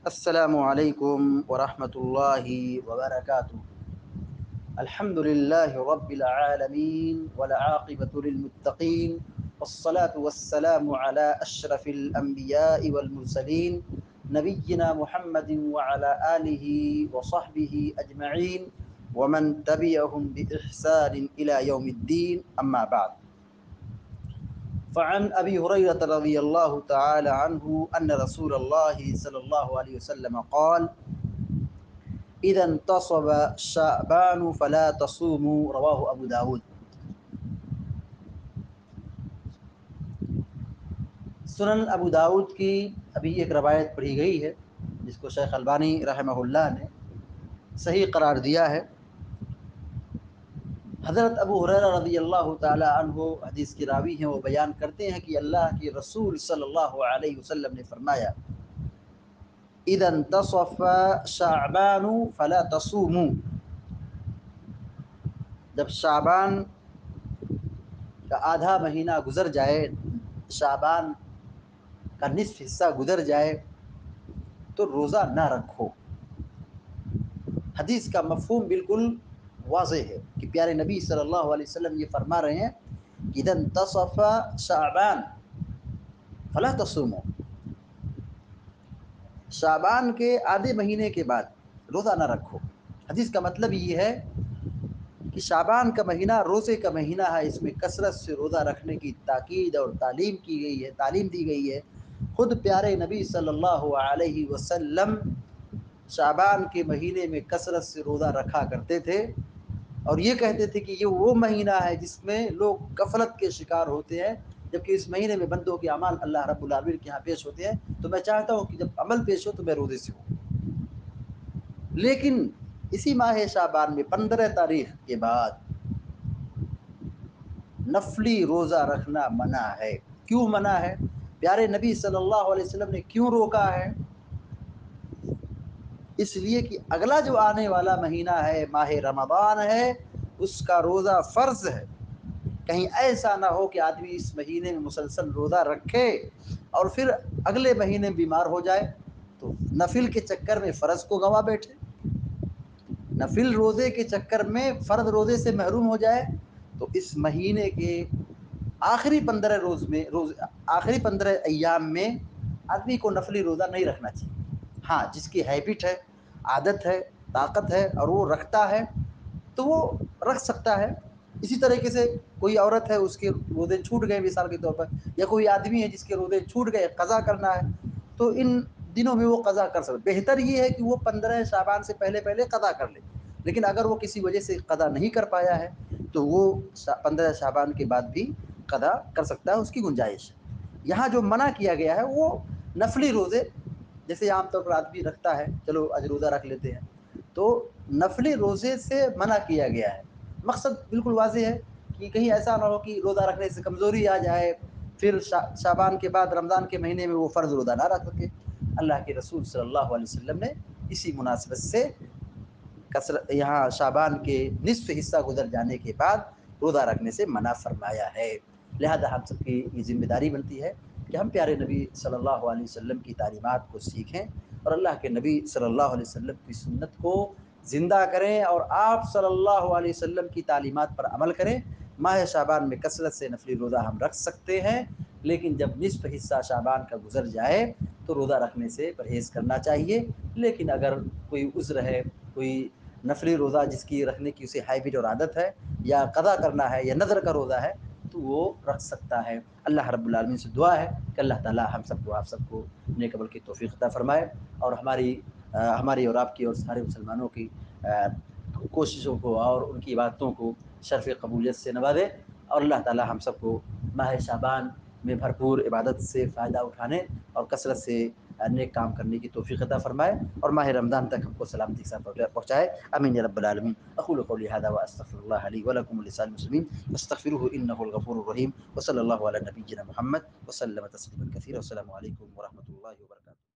السلام عليكم ورحمة الله وبركاته. الحمد لله رب العالمين والعاقبة للمتقين والصلاة والسلام على أشرف الأنبياء والمرسلين نبينا محمد وعلى آله وصحبه أجمعين ومن تبعهم بإحسان إلى يوم الدين أما بعد. فعن أبي هريرة رضي الله تعالى عنه أن رسول الله صلى الله عليه وسلم قال إذا انتصب شعبان فلا تصوموا. رواه أبو داود. سنن ابو داود کی ابھی ایک روایت پڑھی گئی ہے، جس کو شیخ البانی رحمہ اللہ نے صحیح قرار دیا ہے۔ حضرت ابو حریر رضی اللہ تعالی عنہ حدیث کی راوی ہیں، وہ بیان کرتے ہیں کہ اللہ کے رسول صلی اللہ علیہ وسلم نے فرمایا، اذا انتصف شعبان فلا تصوموا. جب شعبان کا آدھا مہینہ گزر جائے، شعبان کا نصف حصہ گزر جائے، تو روزہ نہ رکھو۔ حدیث کا مفہوم بالکل واضح ہے کہ پیارے نبی صلی اللہ علیہ وسلم یہ فرما رہے ہیں کہ تصف شعبان فلا تصومو شعبان کے آدھے مہینے کے بعد روزہ نہ رکھو۔ حدیث کا مطلب یہ ہے کہ شعبان کا مہینہ روزے کا مہینہ ہے، اس میں کثرت سے روزہ رکھنے کی تاکید اور تعلیم کی گئی ہے، تعلیم دی گئی ہے۔ خود پیارے نبی صلی اللہ علیہ وسلم شعبان کے مہینے میں کثرت سے روزہ رکھا کرتے تھے۔ اور یہ کہتے تھے کہ یہ وہ مہینہ ہے جس میں لوگ غفلت کے شکار ہوتے ہیں، جبکہ اس مہینے میں بندوں کے عمال اللہ رب العالمین کے یہاں پیش ہوتے ہیں۔ تو میں چاہتا ہوں کہ جب عمل پیش ہو تو میں روزے سے ہوں۔ لیکن اسی ماہ شعبان میں پندرہ تاریخ کے بعد نفلی روزہ رکھنا منع ہے۔ کیوں منع ہے؟ پیارے نبی صلی اللہ علیہ وسلم نے کیوں روکا ہے؟ اس لیے کہ اگلا جو آنے والا مہینہ ہے، ماہ رمضان ہے، اس کا روزہ فرض ہے۔ کہیں ایسا نہ ہو کہ آدمی اس مہینے میں مسلسل روزہ رکھے اور پھر اگلے مہینے بیمار ہو جائے تو نفل کے چکر میں فرض کو گوا بیٹھے۔ نفل روزے کے چکر میں فرد روزے سے محروم ہو جائے تو اس مہینے کے آخری پندرہ روز میں، روز، آخری پندرہ ایام میں آدمی کو نفلی روزہ نہیں رکھنا چاہیے۔ ہاں جس کی ہیبٹ ہے عادت ہے، طاقت ہے اور وہ رکھتا ہے، تو وہ رکھ سکتا ہے۔ اسی طریقے سے کوئی عورت ہے، اس کے روزے چھوٹ گئے مثال کے طور پر، یا کوئی آدمی ہے جس کے روزے چھوٹ گئے، قضا کرنا ہے، تو ان دنوں میں وہ قضا کر سکتے بہتر یہ ہے کہ وہ پندرہ شعبان سے پہلے پہلے قضا کر لے۔ لیکن اگر وہ کسی وجہ سے قضا نہیں کر پایا ہے، تو وہ پندرہ شعبان کے بعد بھی قضا کر سکتا ہے، اس کی گنجائش یہاں جو منع کیا گیا ہے، وہ نفلی روزے جیسے عام طور پر آدمی رکھتا ہے، چلو اج روزہ رکھ لیتے ہیں۔ تو نفلی روزے سے منع کیا گیا ہے۔ مقصد بالکل واضح ہے کہ کہیں ایسا نہ ہو کہ روزہ رکھنے سے کمزوری آ جائے، پھر شعبان کے بعد رمضان کے مہینے میں وہ فرض روزہ نہ رکھ سکے۔ اللہ کے رسول صلی اللہ علیہ وسلم نے اسی مناسبت سے کثرت یہاں شعبان کے نصف حصہ گزر جانے کے بعد روزہ رکھنے سے منع فرمایا ہے۔ لہذا ہم سب کی یہ ذمہ داری بنتی ہے کہ ہم پیارے نبی صلی اللہ علیہ وسلم کی تعلیمات کو سیکھیں اور اللہ کے نبی صلی اللہ علیہ وسلم کی سنت کو زندہ کریں اور آپ صلی اللہ علیہ وسلم کی تعلیمات پر عمل کریں۔ ماہ شعبان میں کثرت سے نفلی روزہ ہم رکھ سکتے ہیں، لیکن جب نصف حصہ شعبان کا گزر جائے تو روزہ رکھنے سے پرہیز کرنا چاہیے۔ لیکن اگر کوئی عذر ہے، کوئی نفلی روزہ جس کی رکھنے کی اسے ہیبٹ اور عادت ہے یا قضا کرنا ہے یا نظر کا روزہ ہے تو وہ رکھ سکتا ہے۔ اللہ رب العالمین سے دعا ہے کہ اللہ تعالی ہم سب کو، آپ سب کو نیک عمل کی توفیق عطا فرمائے اور ہماری ہماری اور آپ کی اور سارے مسلمانوں کی کوششوں کو اور ان کی باتوں کو شرف قبولیت سے نوازے اور اللہ تعالی ہم سب کو ماہ شعبان میں بھرپور عبادت سے فائدہ اٹھانے اور کثرت سے نیک کام کرنے کی توفیق عطا فرمائے اور ماہ رمضان تک ہم کو سلامتی کے ساتھ پہنچائے امین رب العالمین۔ اقول قولی هذا واستغفر الله لي ولكم ولسائر المسلمين واستغفروه انه الغفور الرحيم وصلى الله على نبينا محمد وسلم تسليما كثيرا والسلام عليكم ورحمه الله وبركاته